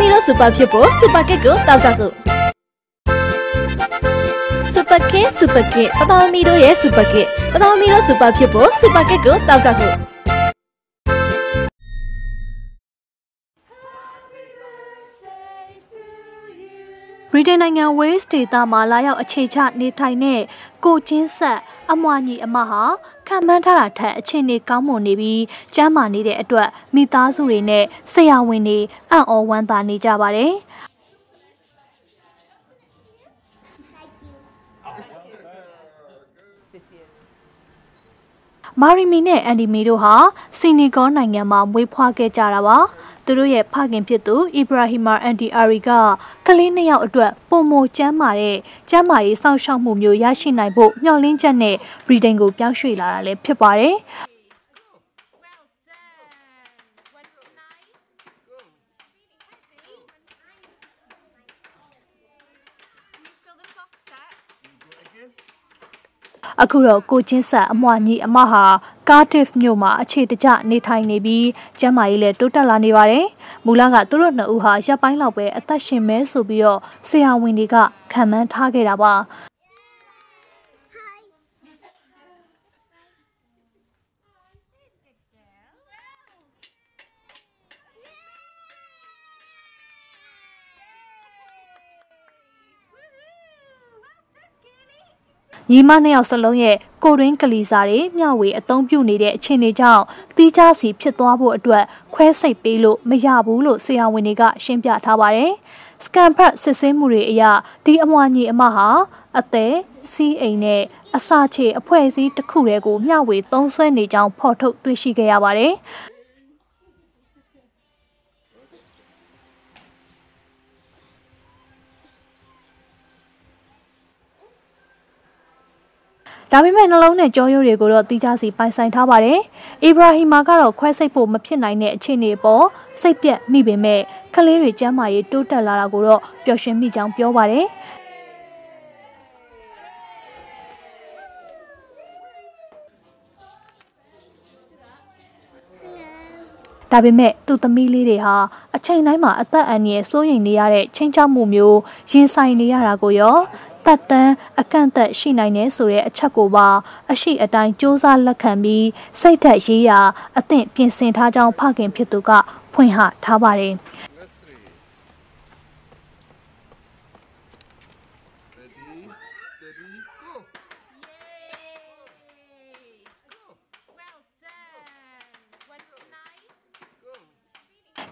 မီတို့စူပါဖြစ်ဖို့စူပါကစ်ကိုတောက်ကြစို့စူပါကစ်စူပါကစ်တတော်မီတို့ရဲ့စူပါကစ်တတော်မီတို့စူပါဖြစ်ဖို့စူပါကစ်ကိုတောက်ကြစို့ ဗြိတိန်နိုင်ငံ Wales ဒေသမှာလာရောက်အခြေချနေထိုင်တဲ့ကိုချင်းဆက်အမွာညီအမဟာခံမှန်းထားတာထက်အခြေအနေကောင်းမွန်နေပြီးကျန်းမာနေတဲ့အတွက်မိသားစုတွေနဲ့ဆရာဝန်တွေအံ့ဩဝမ်းသာနေကြပါတယ်။မာရီမီနဲ့အန်ဒီမီတို့ဟာစီနီဂေါနိုင်ငံမှာမွေးဖွားခဲ့ကြတာပါ သူတို့ရဲ့ဖခင်ဖြစ်သူအီဘရာဟီမာအန်ဒီအာရီကကလေးနှစ်ယောက်အတွက်ပုံမကျမ်းမာတဲ့ကျမ်းမာရေးစောင့်ရှောက်မှုမျိုးရရှိနိုင်ဖို့မျှော်လင့်ချက်နဲ့ဗြိတိန်ကိုပြောင်းရွှေ့လာတာလည်းဖြစ်ပါတယ် အခုတော့ကိုချင်းဆက်အမွှာညီအမဟာကားတစ်မြို့မှာအခြေတကျနေထိုင်နေပြီးကျမ်းမာရေးလည်းတိုးတက်လာနေပါတယ်။မူလကသူတို့နှစ်ဦးဟာရပ်ပိုင်းလောက်ပဲအသက်ရှင်မဲဆိုပြီးတော့ဆရာဝန်တွေကခံမှန်းထားခဲ့တာပါ။ ညီမနှစ်ယောက်စလုံးရဲ့ကိုရင်းကလီစာတွေမျှဝေအသုံးပြုနေတဲ့အခြေအနေကြောင့်တီးခြားစီဖြစ်သွားဖို့အတွက်ခွဲစိတ်ပေးလို့မရဘူးလို့ဆရာဝန်တွေကရှင်းပြထားပါတယ်။စကန်ဖတ်စစ်ဆေးမှုတွေအရဒီအမွှာညီအမဟာအသက်စီးအိမ်နဲ့အစာချေအဖွဲ့အစည်းတစ်ခုတည်းကိုမျှဝေသုံးစွဲနေကြောင်းဖော်ထုတ်တွေ့ရှိခဲ့ရပါတယ်။ ဒါပေမဲ့နှလုံးနဲ့ကြောရိုးတွေကိုတော့တီးခြားစီပိုင်ဆိုင်ထားပါတယ်။အီဘရာဟီမာကတော့ခွဲစိတ်ဖို့မဖြစ်နိုင်တဲ့အခြေအနေပေါ်စိတ်ပြက်မိပေမဲ့ကလေးတွေကျမ်းမာရေးတိုးတက်လာတာကိုတော့ပျော်ရွှင်မိကြောင်းပြောပါတယ်။ဒါပေမဲ့သူ့သမီးလေးတွေဟာအချိန်တိုင်းမှာအသက်အန္တရာယ်စိုးရိမ်နေရတဲ့ချင်းချောက်မှုမျိုးရင်ဆိုင်နေရတာကိုရော တက်တန်းအကန့်အသတ်ရှိနိုင်တယ်ဆိုတဲ့အချက်ကိုပါအရှိအတိုင်းစ조사လက်ခံပြီးစိတ်သက်ရေးရာအသင့်ပြင်ဆင်ထားကြောင်းဖခင်ဖြစ်သူကဖွင့်ဟထားပါတယ်။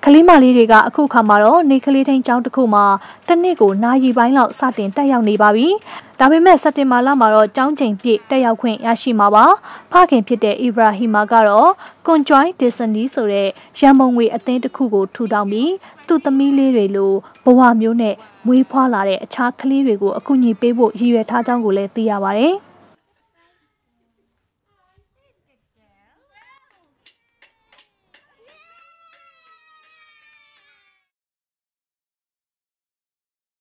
ကလေးမလေးတွေကအခုခါမှာတော့နေကလေးထိန်ကျောင်းတစ်ခုမှာတစ်နှစ်ကိုနာရီပိုင်းလောက်စတင်တက်ရောက်နေပါပြီ။ဒါပေမဲ့စက်တင်ဘာလမှာတော့ကျောင်းချိန်ပြည့်တက်ရောက်ခွင့်ရရှိမှာပါ။ဖခင်ဖြစ်တဲ့အီဘရာဟီမာကတော့ Conjoy Disney ဆိုတဲ့ရန်ပုံငွေအသင်းတစ်ခုကိုထူထောင်ပြီးသူ့သမီးလေးတွေလိုဘဝမျိုးနဲ့မွေးဖွားလာတဲ့အခြားကလေးတွေကိုအကူအညီပေးဖို့ရည်ရွယ်ထားကြောင်းကိုလည်းသိရပါဗျ။